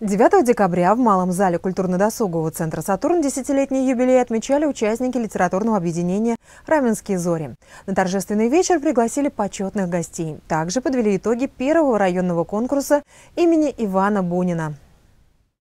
9 декабря в Малом зале культурно-досугового центра «Сатурн» десятилетний юбилей отмечали участники литературного объединения «Раменские зори». На торжественный вечер пригласили почетных гостей. Также подвели итоги первого районного конкурса имени Ивана Бунина.